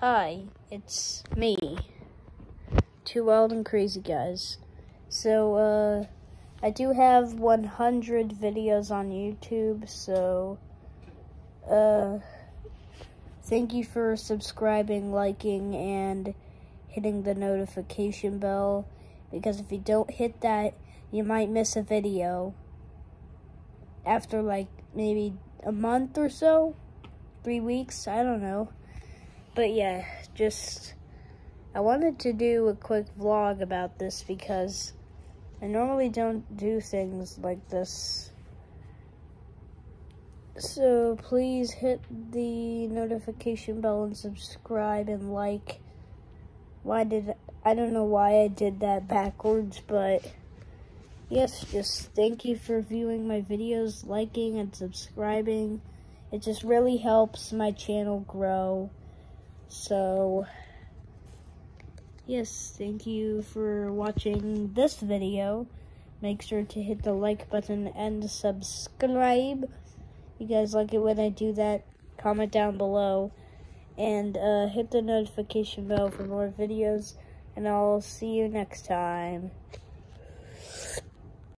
Hi, it's me. Two Wild and Crazy Guys. So, uh, I do have 100 videos on YouTube, so, uh, thank you for subscribing, liking, and hitting the notification bell, because if you don't hit that, you might miss a video after, like, maybe a month or so, three weeks, I don't know. But yeah, just, I wanted to do a quick vlog about this because I normally don't do things like this. So please hit the notification bell and subscribe and like. Why did, I don't know why I did that backwards, but yes, just thank you for viewing my videos, liking and subscribing. It just really helps my channel grow. So, yes, thank you for watching this video. Make sure to hit the like button and subscribe. You guys like it when I do that? Comment down below. And uh, hit the notification bell for more videos. And I'll see you next time.